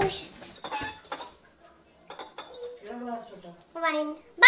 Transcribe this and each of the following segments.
Oh shit. Wine. Bye.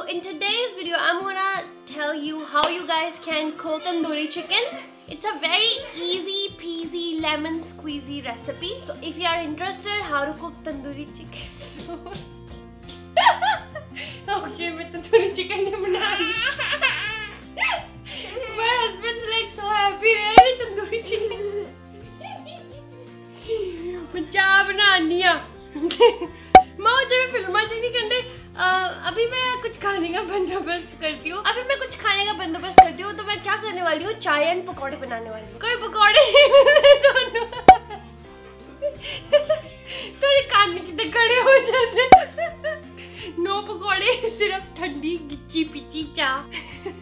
So in today's video, I'm gonna tell you how you guys can cook tandoori chicken. It's a very easy peasy lemon squeezy recipe. So if you are interested how to cook tandoori chicken, okay, मैं tandoori chicken नहीं बना रही. का बंदोबस्त करती हूँ। अभी मैं कुछ खाने का बंदोबस्त करती हूँ तो मैं क्या करने वाली हूँ? चाय एंड पकौड़े बनाने वाली हूँ। कोई पकौड़े थोड़े कान के खड़े हो जाते। नो पकौड़े, सिर्फ़ ठंडी गिची पिची चाय।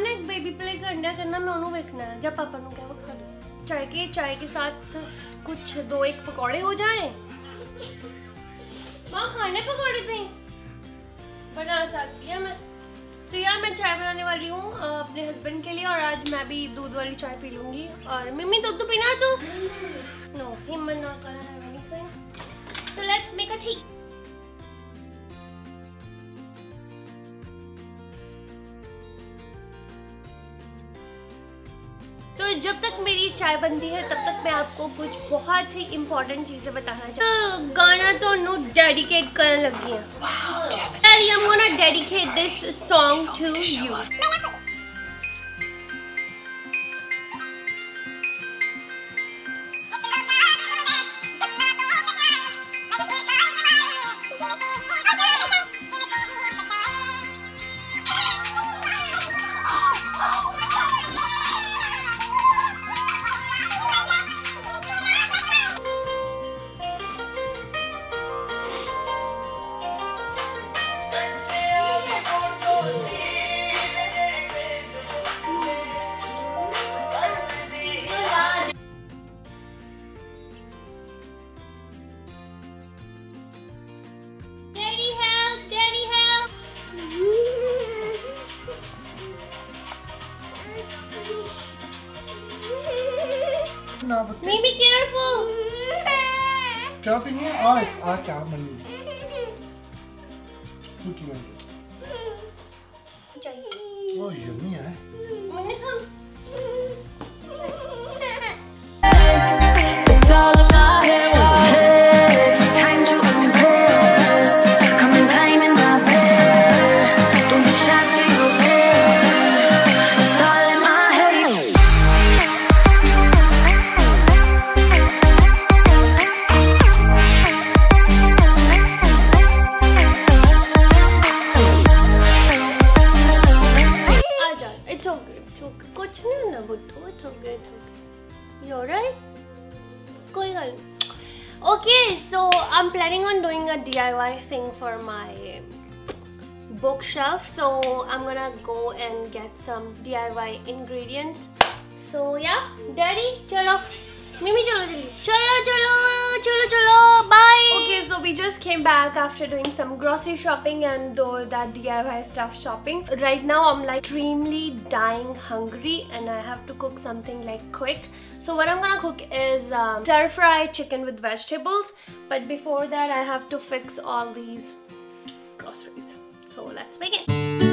ना एक बेबी प्ले कर दिया करना मैं उन्होंने देखना है। जब पापा ने क्या वो खा लो। चाय के चाय के साथ कुछ दो एक पकौड़े हो जाए। वहाँ खाने पकौड़े थे। बना सकती है मैं। तो यार, मैं चाय बनाने वाली हूँ अपने हस्बैंड के लिए, और आज मैं भी दूध वाली चाय पी लूँगी। और मम्मी, दूध तो पीना तू? नो हिम्मत ना करना है so let's make a tea जब तक मेरी चाय बनती है तब तक मैं आपको कुछ बहुत ही इम्पोर्टेंट चीज़ें बताना चाहती हूँ गाना तो नो डेडिकेट करने लगी है dedicate this song to you. ಆಗುತ್ತೆ ಮಮ್ಮಿ ಕೇರ್ಫುಲ್ ಸ್ಟಾಪಿಂಗ್ ಆಯ್ತು ಆ ಚಾ ಮನೆ ಕೂತ್ಕೊಂಡು ओके कुछ नहीं ना बुद्धू it's okay it's okay you alright कोई गल okay so I am planning on doing a DIY thing for my bookshelf so i'm gonna go and get some diy ingredients so yeah daddy chalo Mimi, chalo jaldi. Chalo, chalo, chalo, chalo. We just came back after doing some grocery shopping and all that DIY stuff shopping. Right now, I'm like extremely dying hungry, and I have to cook something like quick. So what I'm gonna cook is um, stir fry chicken with vegetables. But before that, I have to fix all these groceries. So let's begin.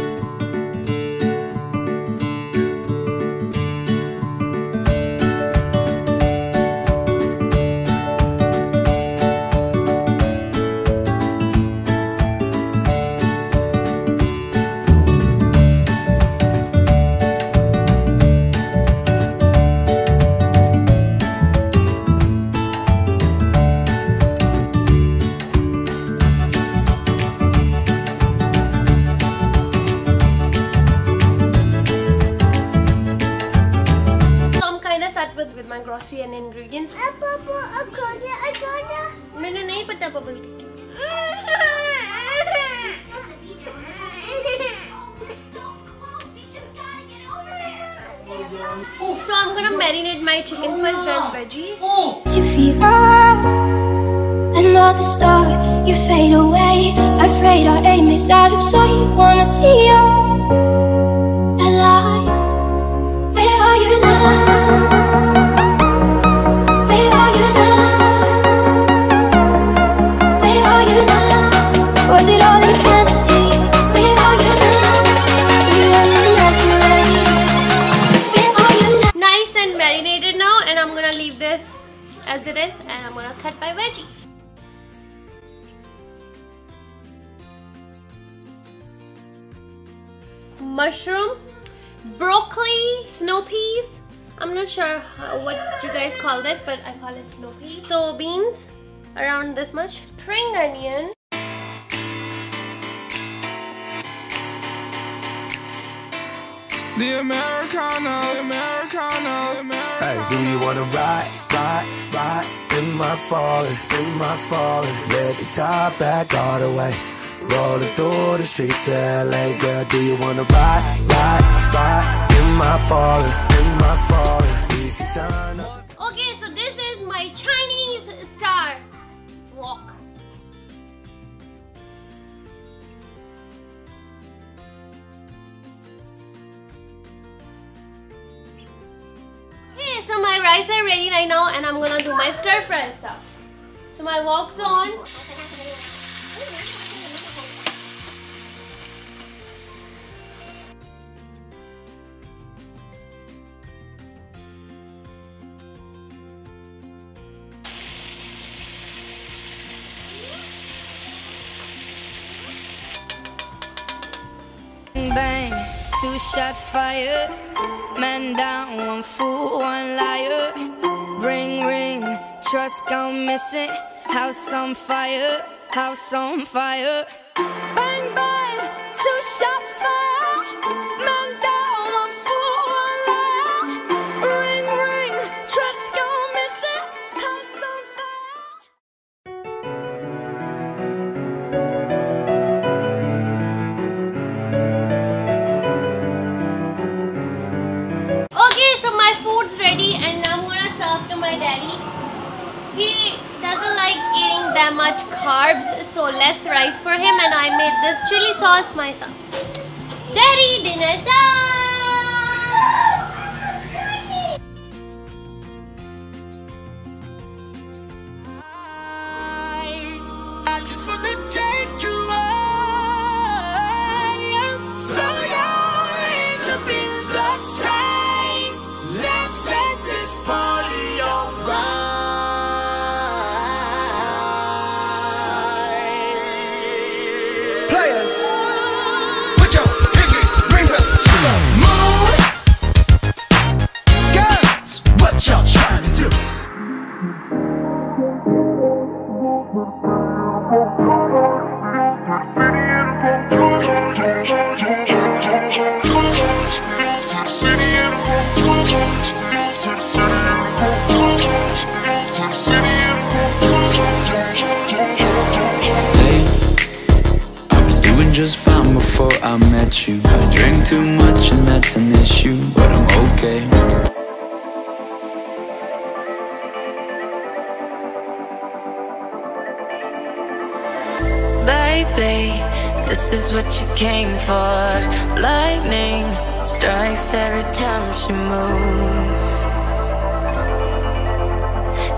Oh, so I'm gonna marinate my chicken first, then veggies. Oh, You feel another star, you fade away. Afraid our aim is out of sight. Wanna see alive. Where are you now? Where are you now? Where are you now? Mushroom, broccoli, snow peas. I'm not sure how, what you guys call this, but I call it snow peas. So beans, around this much. Spring onion. The Americano, Americano, Americano. Hey, do you wanna ride, ride, ride in my falling, in my falling? Let the top back all the way. Rolling through the streets of LA, girl. Do you wanna ride, ride, ride in my falling, in my falling? We can turn up. Okay, so this is my Chinese star walk. Okay, so my rice are ready right now and I'm gonna do my stir fry stuff. So my wok's on. Two shot fire. Man down, one fool, one liar. Ring, ring, trust gone missing. House on fire, house on fire. Bang, bang, two shot chili sauce myself. Daddy, dinner time! You. I drink too much and that's an issue, but I'm okay. Baby, this is what you came for. Lightning strikes every time she moves.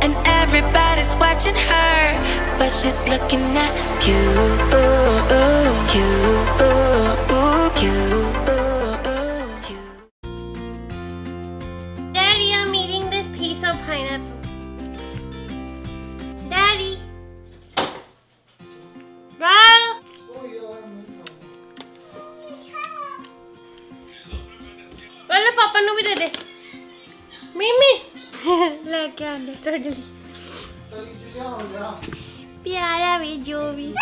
And everybody's watching her, but she's looking at you. Ooh, you, प्यारा भी जो भी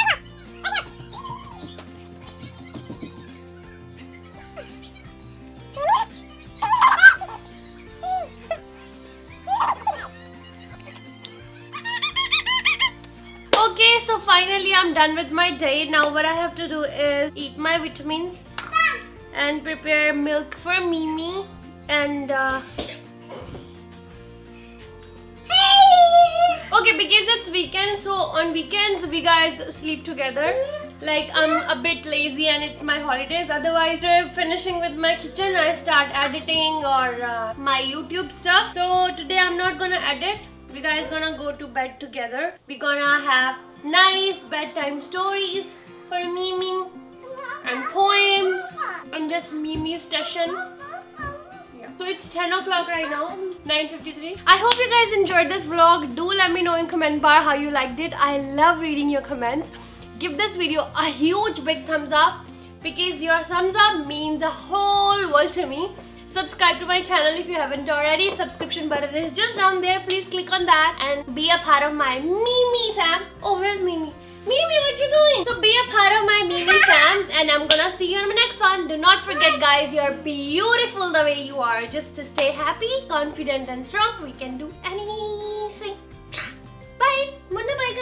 Okay, so finally I'm done with my day. Now what I have to do is eat my vitamins and prepare milk for Mimi and uh, Okay, because it's weekend, so on weekends we guys sleep together. Like I'm a bit lazy and it's my holidays. Otherwise, after finishing with my kitchen, I start editing or uh, my YouTube stuff. So today I'm not gonna edit. We guys gonna go to bed together. We're gonna have nice bedtime stories for Mimi and poems and just Mimi's session. So it's 10 o'clock right now, 9.53. I hope you guys enjoyed this vlog. Do let me know in comment bar how you liked it. I love reading your comments. Give this video a huge big thumbs up because your thumbs up means a whole world to me. Subscribe to my channel if you haven't already. Subscription button is just down there. Please click on that and be a part of my Mimi fam. Oh, where's Mimi? Mimi, what you doing? So be a part of my Mimi fam and I'm gonna see you in the next one. Do not forget guys, you're beautiful the way you are. Just to stay happy, confident and strong, we can do anything. Bye. Munna bye